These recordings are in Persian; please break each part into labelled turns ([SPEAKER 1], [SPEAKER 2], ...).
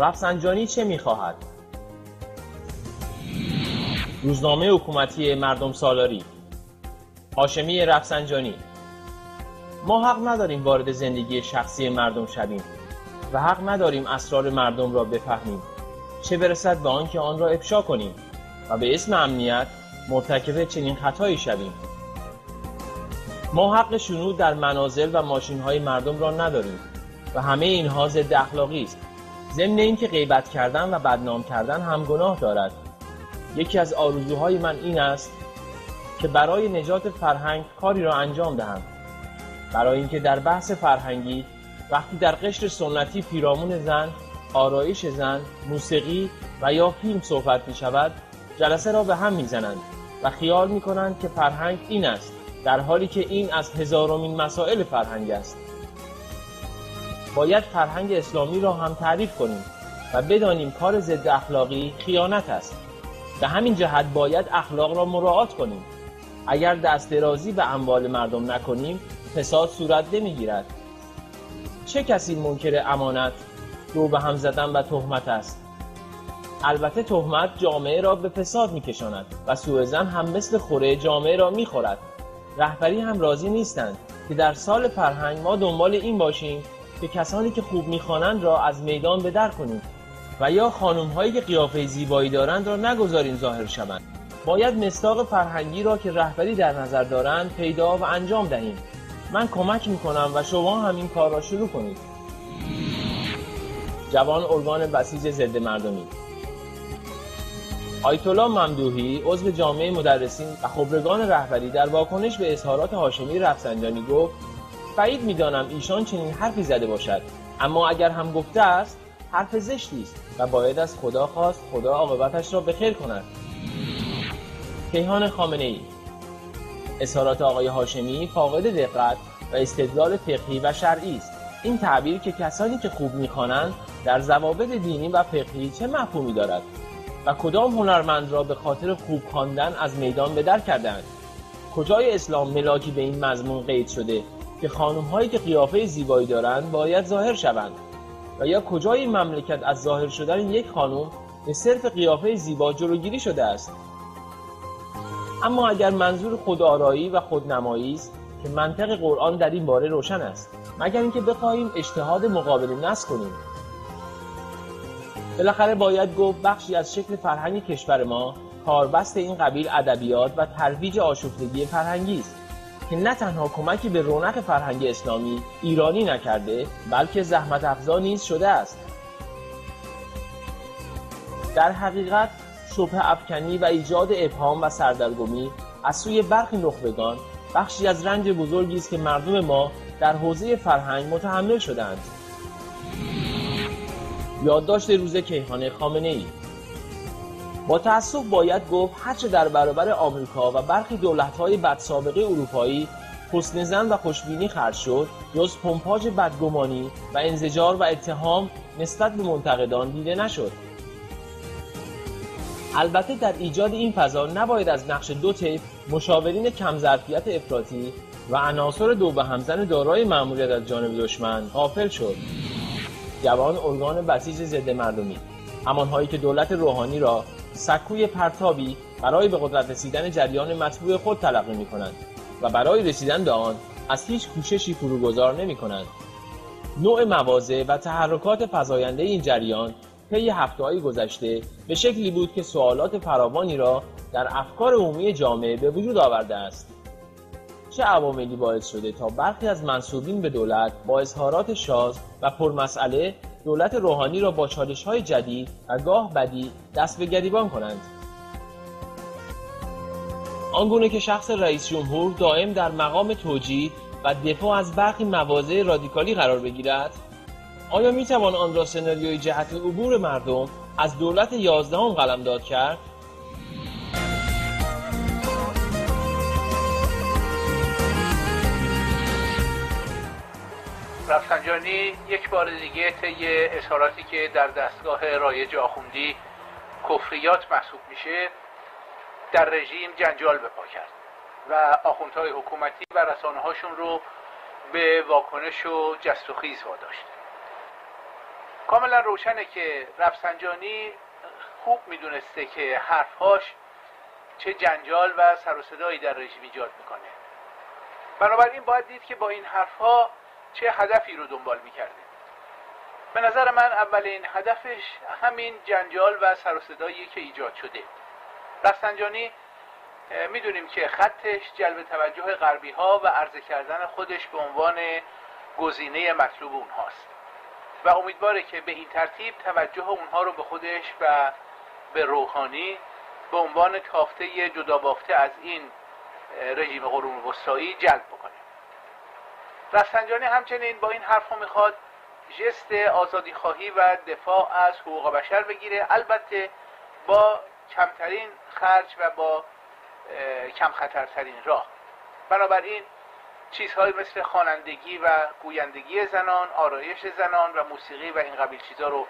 [SPEAKER 1] رفسنجانی چه می‌خواهد؟ روزنامه حکومتی مردم سالاری. هاشمی رفسنجانی. ما حق نداریم وارد زندگی شخصی مردم شویم و حق نداریم اسرار مردم را بفهمیم. چه برسد به آنکه آن را افشا کنیم و به اسم امنیت مرتکب چنین خطایی شویم. ما حق شنود در منازل و ماشین های مردم را نداریم و همه اینها ضد اخلاقی است. ضمن اینکه غیبت کردن و بدنام کردن هم گناه دارد. یکی از آرزوهای من این است که برای نجات فرهنگ کاری را انجام دهم. برای اینکه در بحث فرهنگی وقتی در قشر سنتی پیرامون زن آرایش زن موسیقی و یا فیلم صحبت می شود جلسه را به هم می زنند و خیال می کنند که فرهنگ این است در حالی که این از هزارمین مسائل فرهنگ است. باید فرهنگ اسلامی را هم تعریف کنیم و بدانیم کار ضد اخلاقی خیانت است. به همین جهت باید اخلاق را مراعات کنیم. اگر دست درازی به اموال مردم نکنیم فساد صورت نمی‌گیرد. چه کسی منکر امانت دو به هم زدن و تهمت است؟ البته تهمت جامعه را به فساد میکشاند و سوء زن هم مثل خوره جامعه را می‌خورد. رهبری هم راضی نیستند که در سال فرهنگ ما دنبال این باشیم که کسانی که خوب می‌خوانند را از میدان به در کنیم و یا خانم هایی که قیافه زیبایی دارند را نگذاریم ظاهر شوند. باید مستاق فرهنگی را که رهبری در نظر دارند پیدا و انجام دهیم. من کمک می‌کنم و شما هم این کار را شروع کنید. جوان ارگان بسیج ضد مردمی. آیت الله ممدوحی عضو جامعه مدرسین و خبرگان رهبری در واکنش به اظهارات هاشمی رفسنجانی گفت بعید می‌دانم ایشان چنین حرفی زده باشد. اما اگر هم گفته است حرف زشتی است و باید از خدا خواست خدا عاقبتش را بخیر کند. کیهان خامنه ای اظهارات آقای هاشمی فاقد دقت و استدلال فقهی و شرعی است. این تعبیر که کسانی که خوب می‌خوانند در ضوابط دینی و فقهی چه مفهومی دارد؟ و کدام هنرمند را به خاطر خوب خواندن از میدان به در کردند کجای اسلام ملاکی به این مضمون قید شده؟ که خانم هایی که قیافه زیبایی دارند باید ظاهر شوند. و یا کجای این مملکت از ظاهر شدن یک خانم به صرف قیافه زیبا جلوگیری شده است؟ اما اگر منظور خودآرایی و خودنمایی است که منطق قرآن در این باره روشن است مگر اینکه بخواهیم اجتهاد مقابل نس کنیم؟ بالاخره باید گفت بخشی از شکل فرهنگ کشور ما کاربست این قبیل ادبیات و ترویج آشفتگی فرهنگی است. که نه تنها کمکی به رونق فرهنگ اسلامی ایرانی نکرده بلکه زحمت افزا نیز شده است. در حقیقت شبه افکنی و ایجاد ابهام و سردرگمی از سوی برخی نخبگان بخشی از رنج بزرگی است که مردم ما در حوزه فرهنگ متحمل شدند یادداشت روز کیهان خامنه ای با تاسف باید گفت هرچه در برابر آمریکا و برخی دولت‌های بدسابقه اروپایی حسن زن و خوشبینی خرج شد جز پمپاژ بدگمانی و انزجار و اتهام نسبت به منتقدان دیده نشد. البته در ایجاد این فضا نباید از نقش دو طیف مشاورین کم ظرفیت افراطی و عناصر دو به همزن دارای مأموریت از جانب دشمن غافل شد. جوان ارگان بسیج ضد مردمی همانهایی که دولت روحانی را سکوی پرتابی برای به قدرت رسیدن جریان مطبوع خود تلقی می کنند و برای رسیدن به آن از هیچ کوششی فروگذار نمی کنند. نوع مواضع و تحرکات فزاینده این جریان طی هفته گذشته به شکلی بود که سوالات فراوانی را در افکار عمومی جامعه به وجود آورده است چه عواملی باعث شده تا برخی از منصوبین به دولت با اظهارات شاز و پرمسئله دولت روحانی را با چالش های جدید و گاه بدی دست به گریبان کنند. آنگونه که شخص رئیس جمهور دائم در مقام توجیه و دفاع از برخی مواضع رادیکالی قرار بگیرد آیا می توان آن را سناریوی جهت عبور مردم از دولت یازدهم قلمداد کرد؟
[SPEAKER 2] رفسنجانی یک بار دیگه طی اظهاراتی که در دستگاه رایج آخوندی کفریات محسوب میشه در رژیم جنجال به پا کرد و آخوندهای حکومتی و رسانه هاشون رو به واکنش و جست و خیز واداشت. کاملا روشنه که رفسنجانی خوب می‌دونسته که حرفهاش چه جنجال و سر و صدایی در رژیم ایجاد می‌کنه. بنابراین باید دید که با این حرفها چه هدفی رو دنبال می‌کرده؟ به نظر من اولین هدفش همین جنجال و سر و که ایجاد شده. رفسنجانی می‌دونیم که خطش جلب توجه غربی ها و عرضه کردن خودش به عنوان گزینه مطلوب اونهاست. و امیدواره که به این ترتیب توجه اونها رو به خودش و به روحانی به عنوان تافته جدا بافته از این رژیم قرون وسطایی جلب بکنه. رفسنجانی همچنین با این حرف می‌خواد جست آزادی خواهی و دفاع از حقوق بشر بگیره. البته با کمترین خرج و با کم خطرترین راه. بنابراین چیزهایی مثل خوانندگی و گویندگی زنان آرایش زنان و موسیقی و این قبیل چیزها رو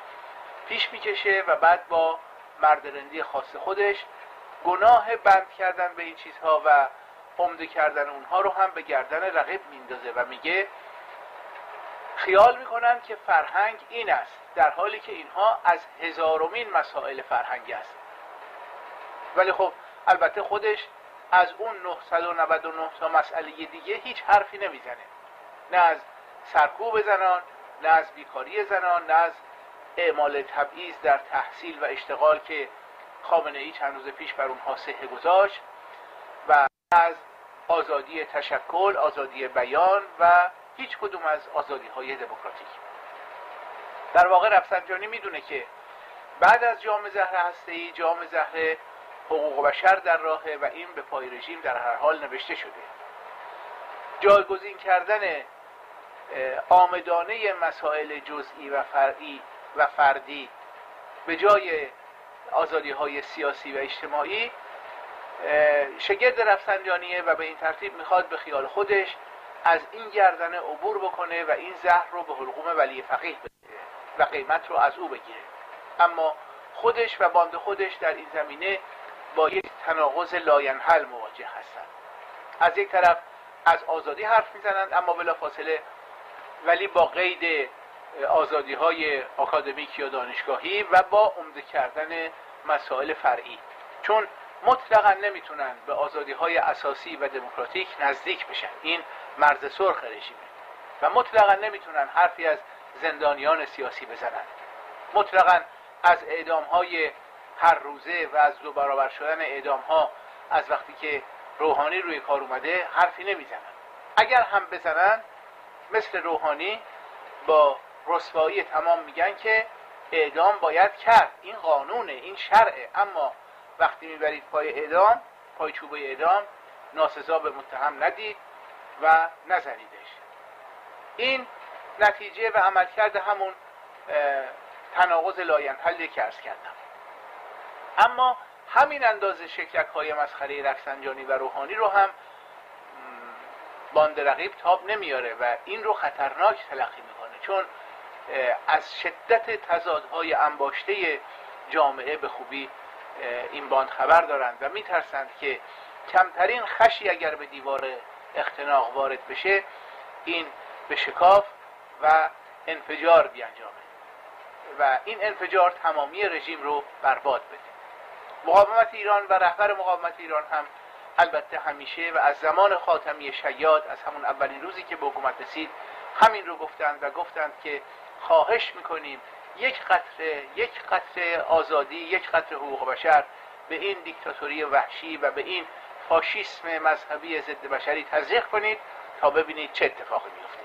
[SPEAKER 2] پیش می‌کشه و بعد با مردرندی خاص خودش گناه بند کردن به این چیزها و عمده کردن اونها رو هم به گردن رقیب میندازه و میگه خیال می‌کنن که فرهنگ این است در حالی که اینها از هزارمین مسائل فرهنگ است. ولی خب البته خودش از اون 999 تا مسئله دیگه هیچ حرفی نمی‌زنه. نه از سرکوب زنان نه از بیکاری زنان نه از اعمال تبعیض در تحصیل و اشتغال که خامنه ای چند روز پیش بر اونها صحه گذاشت و از آزادی تشکل، آزادی بیان و هیچ کدوم از آزادی های دموکراتیک. در واقع رفسنجانی می‌دونه که بعد از جام زهر هسته ای جام زهر حقوق بشر در راهه و این به پای رژیم در هر حال نوشته شده. جایگزین کردن آمدانه مسائل جزئی و فرعی و فردی به جای آزادی های سیاسی و اجتماعی شگرد رفسنجانیه و به این ترتیب می‌خواد به خیال خودش از این گردنه عبور بکنه و این زهر رو به حلقوم ولی فقیه بده و قیمت رو از او بگیره. اما خودش و باند خودش در این زمینه با یک تناقض لاینحل مواجه هستند. از یک طرف از آزادی حرف می‌زنند اما بلا فاصله ولی با قید آزادی های آکادمیک یا دانشگاهی و با عمده کردن مسائل فرعی. چون مطلقا نمی‌تونن به آزادی های اساسی و دموکراتیک نزدیک بشن. این مرز سرخ رژیمه و مطلقا نمی‌تونن حرفی از زندانیان سیاسی بزنن. مطلقا از اعدام های هر روزه و از دو برابر شدن اعدام ها از وقتی که روحانی روی کار اومده حرفی نمی‌زنن. اگر هم بزنن مثل روحانی با رسوایی تمام میگن که اعدام باید کرد. این قانونه این شرعه. اما وقتی می‌برید پای اعدام پای چوبه اعدام ناسزا به متهم ندید و نزنیدش. این نتیجه و عملکرد همون تناقض لاینحلی که عرض کردم. اما همین اندازه شکلک های مسخره رفسنجانی و روحانی رو هم باند رقیب تاب نمیاره و این رو خطرناک تلقی می‌کنه. چون از شدت تضادهای انباشته جامعه به خوبی این باند خبر دارند و میترسند که کمترین خشی اگر به دیوار اختناق وارد بشه این به شکاف و انفجار بیانجامه. و این انفجار تمامی رژیم رو برباد بده. مقاومت ایران و رهبر مقاومت ایران هم البته همیشه و از زمان خاتمی شیاد از همون اولین روزی که به حکومت رسید همین رو گفتند و گفتند که خواهش می‌کنیم یک قطره یک قطره آزادی یک قطره حقوق بشر به این دیکتاتوری وحشی و به این فاشیسم مذهبی ضد بشری تزریق کنید تا ببینید چه اتفاقی میفته